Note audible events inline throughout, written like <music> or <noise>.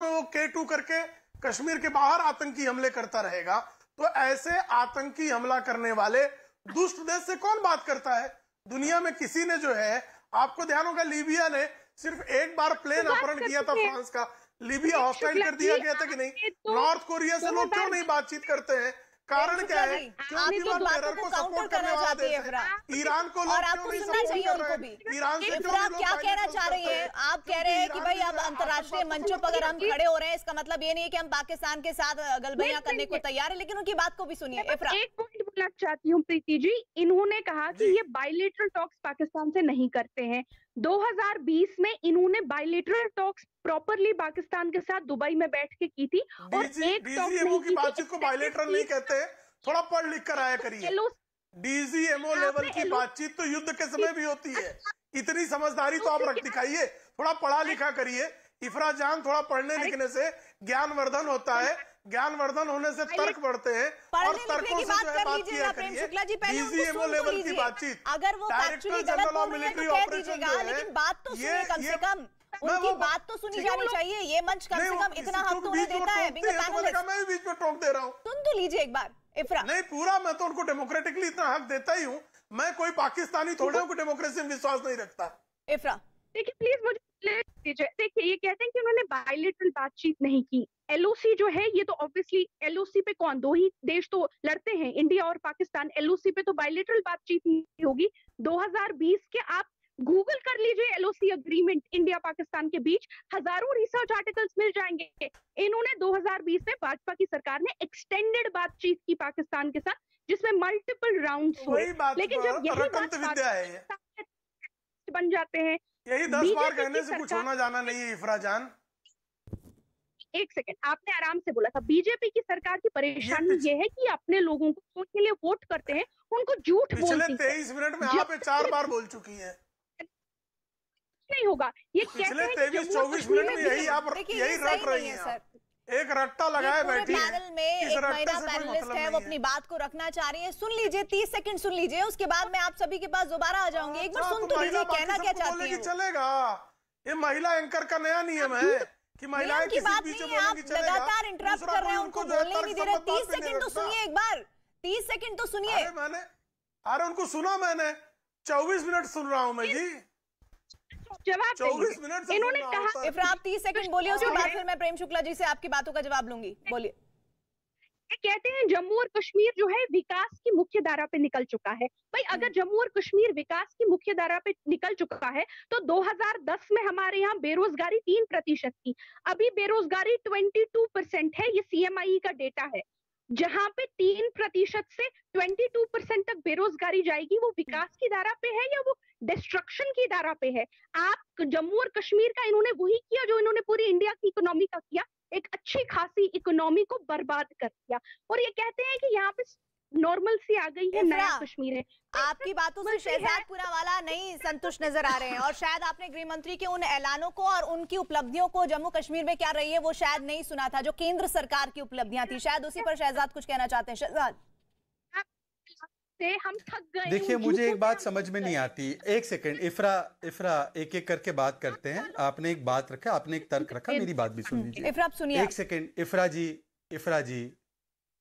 वो के टू करके कश्मीर के बाहर आतंकी हमले करता रहेगा। तो ऐसे आतंकी हमला करने वाले दुष्ट देश से कौन बात करता है? दुनिया में किसी ने जो है आपको ध्यान होगा लीबिया ने सिर्फ़ एक बार प्लेन तो अपहरण किया था फ्रांस का। लीबिया हॉस्टाइल कर दिया गया था कि नहीं? तो नॉर्थ कोरिया से लोग क्यों नहीं बातचीत करते हैं? कारण क्या है? क्योंकि वो टेरर को सपोर्ट करने वाला देश है ईरान को और लोग आपको क्यों नहीं सुनना सपोर्ट चाहिए कर उनको रहे भी। हैं ईरान से क्यों लोग क्या कहना चाह रही है? हैं? आप कह रहे हैं कि भाई अब अंतर्राष्ट्रीय मंचों पर अगर हम खड़े हो रहे हैं इसका मतलब ये नहीं है कि हम पाकिस्तान के साथ गलबैया करने को तैयार है लेकिन उनकी बात को भी सुनिए। इफ्रा एक पॉइंट बोलना चाहती हूँ प्रीति जी। इन्होंने कहा कि ये बायलेटरल टॉक्स पाकिस्तान से नहीं करते हैं। 2020 में इन्होंने बायलेटरल टॉक्स प्रॉपरली पाकिस्तान के साथ दुबई में बैठ के की थी और एक डीजीएमओ की बातचीत को बायलेटरल नहीं कहते थोड़ा पढ़ लिख कर आया करिए। डीजीएमओ लेवल की बातचीत तो युद्ध के समय भी होती है। इतनी समझदारी तो आप रख दिखाइए थोड़ा पढ़ा लिखा करिए। इफरा जान थोड़ा पढ़ने लिखने से ज्ञानवर्धन होता है ज्ञानवर्धन होने से तर्क बढ़ते हैं और तर्कों की से बात जो है कर बात लीजिए किया प्रेम करिए। शुक्ला जी पहले उनको डीजीएमओ तो लेवल की बातचीत। अगर वो डायरेक्टर गलत जनरल बोल ऑफ़ रहे हैं तो मिलिट्री कह ऑपरेशन दीजिएगा। जो है लेकिन बात तो सुनिए कम से कम। उनकी बात तो सुनी जानी चाहिए ये मंच कम से कम इतना हक तो उन्हें देता है तो मैं भी बीच में टोक दे रहा हूँ। सुन तो लीजिए एक बार इफ्रा नहीं पूरा मैं तो उनको डेमोक्रेटिकली इतना हक देता ही हूँ। मैं कोई पाकिस्तानी थोड़े को डेमोक्रेसी में विश्वास नहीं रखता। इफ्रा देखिए प्लीज़ मुझे देखिए ये कहते हैं कि उन्होंने बायलेटरल बातचीत नहीं की। एलओसी जो है ये तो ऑब्वियसली एलओसी पे कौन? दो ही देश तो लड़ते हैं इंडिया और पाकिस्तान एलओसी पे तो बायलेटरल बातचीत नहीं होगी। 2020 के आप गूगल कर लीजिए एलओसी अग्रीमेंट इंडिया पाकिस्तान के बीच। हज़ारों रिसर्च आर्टिकल्स मिल जाएँगे। इन्होंने 2020 में भाजपा की सरकार ने एक्सटेंडेड बातचीत की पाकिस्तान के साथ जिसमें मल्टीपल बात लेकिन जब यही बात है। पाकिस्तान बन जाते हैं यही दस बार कहने से कुछ होना जाना नहीं है इफरा जान। एक सेकेंड आपने आराम से बोला था। बीजेपी की सरकार की परेशानी ये, <laughs> ये है कि अपने लोगों को के लिए वोट करते हैं उनको झूठ पिछले तेईस मिनट में आप चार बार बोल चुकी है। नहीं होगा। ये पिछले तेईस चौबीस मिनट में यही आप यही रख रट रही है। एक रट्टा लगाए बैठी। पैनल में एक महिला पैनलिस्ट मतलब है वो अपनी बात को रखना चाह रही है। सुन लीजिए तीस सेकंड सुन लीजिए उसके बाद मैं आप सभी के पास दोबारा आ जाऊँगी। एक बार अच्छा, सुन तो तो लीजिए कहना क्या चाहती है? चलेगा। ये महिला एंकर का नया नियम है कि महिलाएँ की किसी बात नहीं है आप लगातार इंटरप्ट कर रहे हैं उनको बोलने ही नहीं दे रहे तीस सेकंड तो सुनिए एक बार। तीस सेकंड तो सुनिए। अरे मैंने अरे उनको सुना मैंने। चौबीस मिनट सुन रहा हूँ मैं जी। जवाब चौबीस मिनट इन्होंने कहा सर। इफ्रा आप तीस सेकंड बोलिए उसके बाद फिर मैं प्रेम शुक्ला जी से आपकी बातों का जवाब लूँगी। बोलिए। कहते हैं जम्मू और कश्मीर जो है विकास की मुख्य धारा पे निकल चुका है। भाई अगर जम्मू और कश्मीर विकास की मुख्य धारा पे निकल चुका है तो 2010 में हमारे यहाँ बेरोजगारी तीन प्रतिशत थी। अभी बेरोजगारी 22 परसेंट है ये सीएमआई का डेटा है। जहाँ पे तीन प्रतिशत से 22 परसेंट तक बेरोजगारी जाएगी, वो विकास की धारा पे है या वो डिस्ट्रक्शन की धारा पे है? आप जम्मू और कश्मीर का इन्होंने वही किया जो इन्होंने पूरी इंडिया की इकोनॉमी का किया? एक अच्छी खासी इकोनॉमी को बर्बाद कर दिया। और ये कहते हैं कि यहाँ पे नॉर्मल सी आ गई है नया कश्मीर है। आपकी बातों से मुझे है- शहजादपुरा वाला नहीं संतुष्ट नज़र आ रहे हैं। और शायद आपने गृह मंत्री के उन ऐलानों को और उनकी उपलब्धियों को जम्मू कश्मीर में क्या रही है वो शायद नहीं सुना था जो केंद्र सरकार की उपलब्धियाँ थी। शायद उसी पर शहजाद कुछ कहना चाहते हैं। शहजाद। से हम थक गए देखिए मुझे एक बात समझ में नहीं आती। एक सेकंड इफरा इफरा एक एक करके बात करते हैं। आपने एक बात रखा आपने एक तर्क रखा मेरी बात भी सुन लीजिए। इफ्रा आप सुनिए एक सेकंड इफरा जी इफरा जी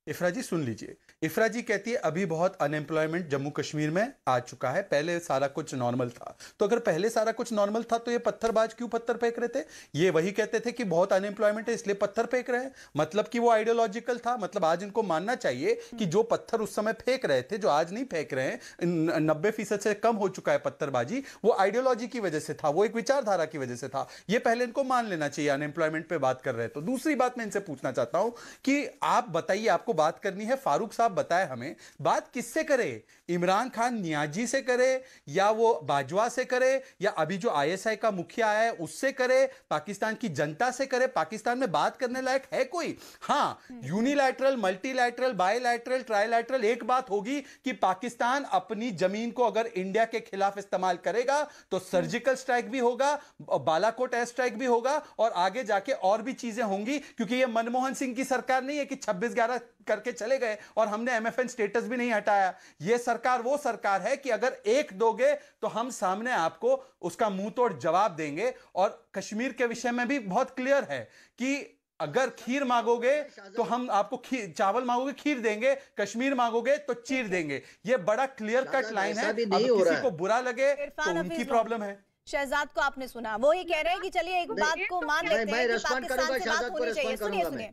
इफरा जी सुन लीजिए। इफरा जी कहती है, अभी बहुत अनएम्प्लॉयमेंट जम्मू कश्मीर में आ चुका है। पहले सारा कुछ नॉर्मल था। तो अगर पहले सारा कुछ नॉर्मल था तो ये पत्थरबाज क्यों पत्थर फेंक रहे थे? ये वही कहते थे कि बहुत अनएम्प्लॉयमेंट है, इसलिए पत्थर फेंक रहे हैं। मतलब कि वो आइडियोलॉजिकल था। मतलब आज इनको मानना चाहिए कि जो पत्थर उस समय फेंक रहे थे, जो आज नहीं फेंक रहे हैं नब्बे फ़ीसद से कम हो चुका है पत्थरबाजी, वो आइडियोलॉजी की वजह से था, वो एक विचारधारा की वजह से था। ये पहले इनको मान लेना चाहिए अनएम्प्लॉयमेंट पर बात कर रहे तो दूसरी बात मैं इनसे पूछना चाहता हूँ कि आप बताइए, आपको बात करनी है? फारूक साहब बताए हमें, बात किससे करे? इमरान खान नियाजी से करे या वो बाजवा से करे या अभी जो आईएसआई का मुखिया है उससे करे? पाकिस्तान की जनता से करे? पाकिस्तान में बात करने लायक है कोई? हाँ यूनिलैटरल मल्टीलैटरल बायलैटरल ट्राइलैटरल एक बात होगी कि पाकिस्तान अपनी ज़मीन को अगर इंडिया के खिलाफ इस्तेमाल करेगा तो सर्जिकल स्ट्राइक भी होगा, बालाकोट एयर स्ट्राइक भी होगा और आगे जाके और भी चीज़ें होंगी, क्योंकि ये मनमोहन सिंह की सरकार नहीं है कि 26 ग्यारह करके चले गए और हमने एमएफएन स्टेटस भी नहीं हटाया। ये सरकार वो सरकार है कि अगर एक दोगे तो हम सामने आपको उसका मुँह तोड़ जवाब देंगे। और कश्मीर के विषय में भी बहुत क्लियर है कि अगर खीर मांगोगे तो हम आपको खीर चावल मांगोगे खीर देंगे। कश्मीर मांगोगे तो चीर देंगे। ये बड़ा क्लियर कट लाइन है। अब किसी को बुरा लगे तो उनकी प्रॉब्लम है। शहजाद को आपने सुना वो ये कह रहे हैं कि चलिए एक बात को मान लेते हैं कि पाकिस्तान से बात होनी चाहिए। सुनिए सुनिए।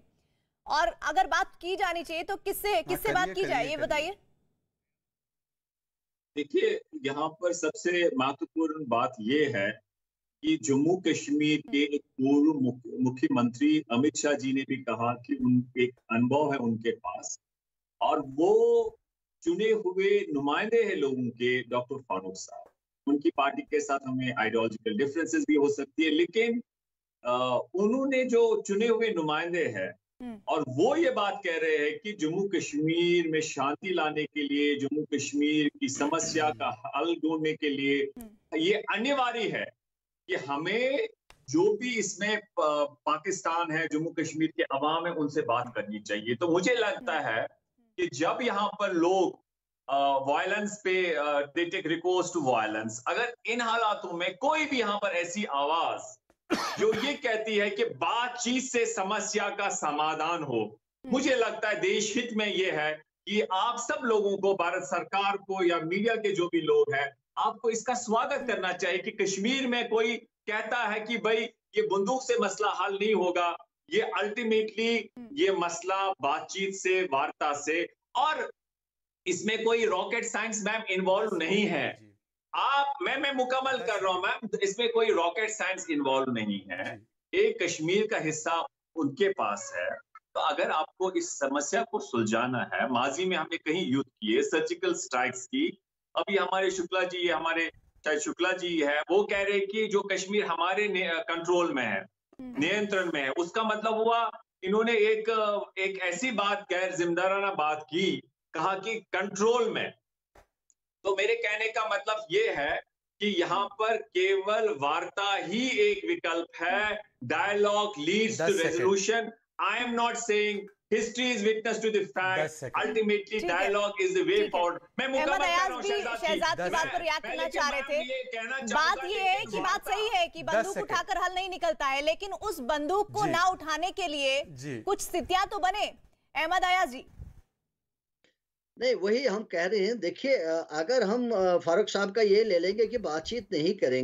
और अगर बात की जानी चाहिए तो किससे किससे बात की जाए ये बताइए देखिए यहाँ पर सबसे महत्वपूर्ण बात ये है कि जम्मू कश्मीर के पूर्व मुख्यमंत्री अमित शाह जी ने भी कहा कि उन एक अनुभव है उनके पास और वो चुने हुए नुमाइंदे हैं लोगों के डॉक्टर फारूक साहब उनकी पार्टी के साथ हमें आइडियोलॉजिकल डिफरेंसेस भी हो सकती है लेकिन उन्होंने जो चुने हुए नुमाइंदे हैं। और वो ये बात कह रहे हैं कि जम्मू कश्मीर में शांति लाने के लिए जम्मू कश्मीर की समस्या का हल ढूँढने के लिए ये अनिवार्य है कि हमें जो भी इसमें पाकिस्तान है जम्मू कश्मीर के अवाम है उनसे बात करनी चाहिए। तो मुझे लगता है कि जब यहाँ पर लोग वायलेंस पे they take recourse to violence अगर इन हालातों में कोई भी यहाँ पर ऐसी आवाज़ जो ये कहती है कि बातचीत से समस्या का समाधान हो। मुझे लगता है देश हित में ये है कि आप सब लोगों को भारत सरकार को या मीडिया के जो भी लोग हैं आपको इसका स्वागत करना चाहिए कि कश्मीर में कोई कहता है कि भाई ये बंदूक से मसला हल नहीं होगा ये अल्टीमेटली ये मसला बातचीत से वार्ता से और इसमें कोई रॉकेट साइंस मैम इन्वॉल्व नहीं है। जी, आप मैं मैं मुकम्मल कर रहा हूँ मैम। इसमें कोई रॉकेट साइंस इन्वॉल्व नहीं है। एक कश्मीर का हिस्सा उनके पास है। तो अगर आपको इस समस्या को सुलझाना है माजी में हमने कहीं युद्ध किए सर्जिकल स्ट्राइक्स की अभी हमारे शुक्ला जी हमारे शायद शुक्ला जी है वो कह रहे हैं कि जो कश्मीर हमारे कंट्रोल में है नियंत्रण में है उसका मतलब हुआ इन्होंने एक एक ऐसी बात गैर जिम्मेदाराना बात की कहा कि कंट्रोल में तो मेरे कहने का मतलब ये है कि यहाँ पर केवल वार्ता ही एक विकल्प है। Dialogue leads to resolution I am not saying history is witness to the fact ultimately dialogue is the way forward मैं मुकम्मल कर रहा हूँ शहजाद की बात पर रिएक्ट करना चाह रहे थे। ये बात ये है कि बात सही है कि बंदूक उठाकर हल नहीं निकलता है लेकिन उस बंदूक को। ना उठाने के लिए कुछ स्थितियाँ तो बने। अहमद अयाज जी नहीं, वही हम कह रहे हैं, देखिए अगर हम फारूक साहब का ये ले लेंगे कि बातचीत नहीं करेंगे